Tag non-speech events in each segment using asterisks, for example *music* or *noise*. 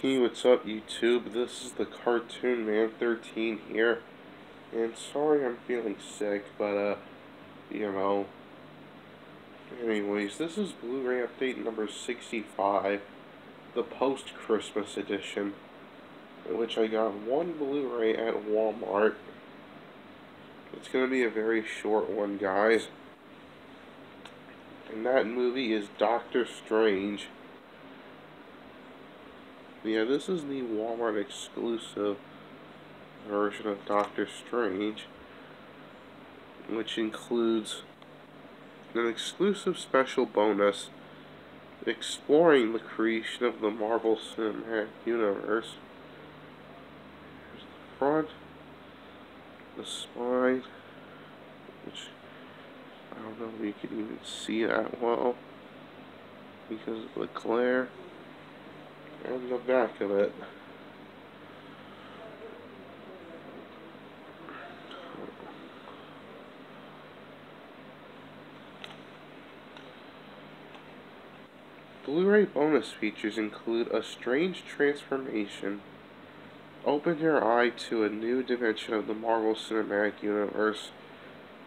Hey, what's up YouTube? This is the Cartoon Man 13 here. And sorry I'm feeling sick, but uh, you know. Anyways, this is Blu-ray update number 65, the post-Christmas edition, in which I got one Blu-ray at Walmart. It's gonna be a very short one, guys. And that movie is Doctor Strange. Yeah, this is the Walmart exclusive version of Doctor Strange, which includes an exclusive special bonus exploring the creation of the Marvel Cinematic Universe. Here's the front, the spine, which I don't know if you can even see that well because of the glare and the back of it. Blu-ray bonus features include a strange transformation, open your eye to a new dimension of the Marvel Cinematic Universe,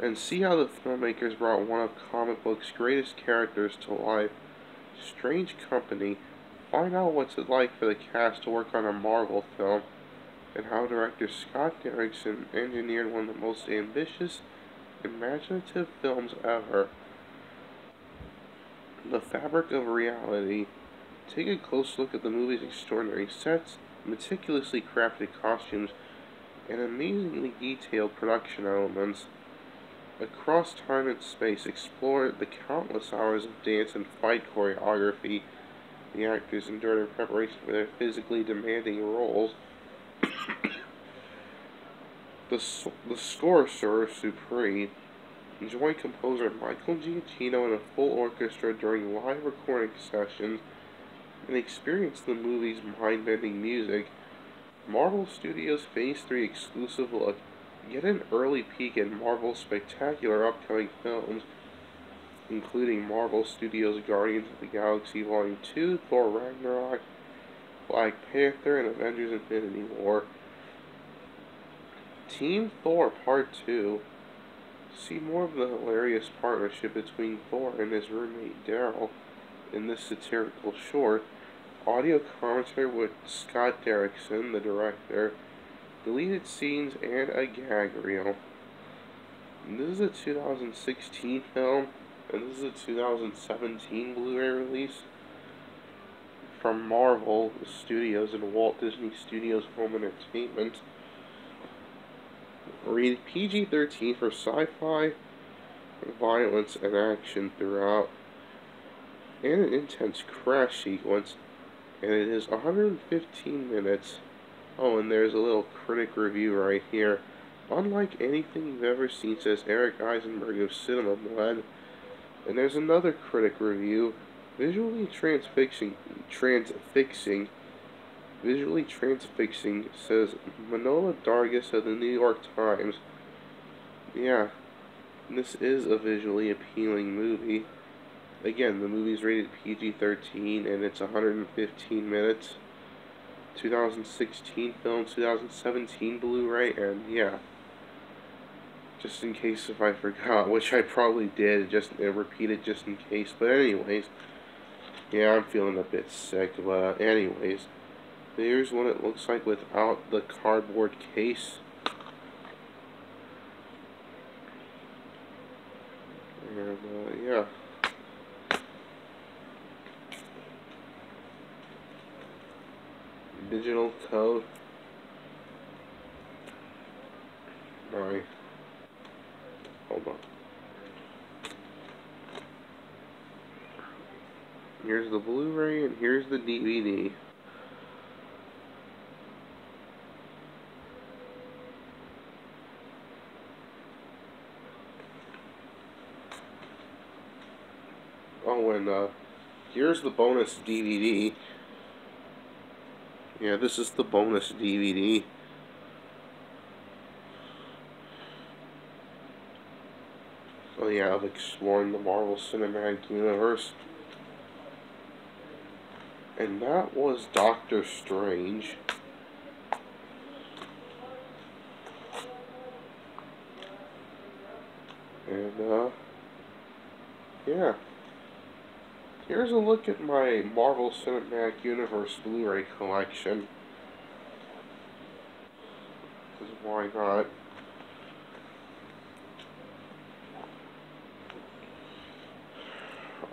and see how the filmmakers brought one of comic books' greatest characters to life. Strange Company Find out what's it like for the cast to work on a Marvel film, and how director Scott Derrickson engineered one of the most ambitious, imaginative films ever. The Fabric of Reality. Take a close look at the movie's extraordinary sets, meticulously crafted costumes, and amazingly detailed production elements. Across time and space, explore the countless hours of dance and fight choreography the actors endured in preparation for their physically demanding roles. *coughs* the, the score Sorcerer Supreme. Join composer Michael Giacchino and a full orchestra during live recording sessions and experience the movie's mind-bending music. Marvel Studios Phase 3 exclusive look. Get an early peek at Marvel's spectacular upcoming films including Marvel Studios' Guardians of the Galaxy Volume 2, Thor Ragnarok, Black Panther, and Avengers Infinity War. Team Thor Part 2. See more of the hilarious partnership between Thor and his roommate Darryl in this satirical short. Audio commentary with Scott Derrickson, the director, deleted scenes, and a gag reel. This is a 2016 film and this is a 2017 Blu-ray release from Marvel Studios and Walt Disney Studios Home Entertainment. Rated PG-13 for sci-fi, violence, and action throughout, and an intense crash sequence, and it is 115 minutes. Oh, and there's a little critic review right here. Unlike anything you've ever seen, says Eric Eisenberg of Cinema Blend, and there's another critic review, visually transfixing, transfixing, visually transfixing, says Manohla Dargis of the New York Times. Yeah, this is a visually appealing movie. Again, the movie's rated PG-13 and it's 115 minutes. 2016 film, 2017 Blu-ray, and yeah just in case if I forgot, which I probably did, just repeat it just in case. But anyways, yeah, I'm feeling a bit sick. But anyways, here's what it looks like without the cardboard case. And uh, yeah. Digital code. Alright. On. Here's the Blu-ray and here's the DVD. Oh, and uh, here's the bonus DVD. Yeah, this is the bonus DVD. Oh yeah, of exploring the Marvel Cinematic Universe. And that was Doctor Strange. And, uh, yeah. Here's a look at my Marvel Cinematic Universe Blu-ray collection. Because why not?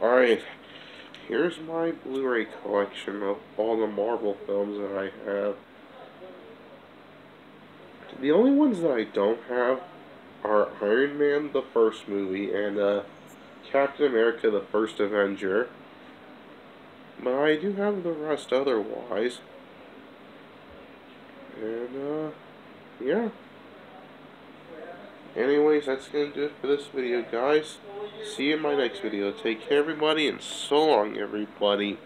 Alright, here's my Blu-ray collection of all the Marvel films that I have. The only ones that I don't have are Iron Man, the first movie, and uh, Captain America, the first Avenger. But I do have the rest otherwise. And, uh, yeah. Anyways, that's going to do it for this video, guys. See you in my next video. Take care, everybody, and so long, everybody.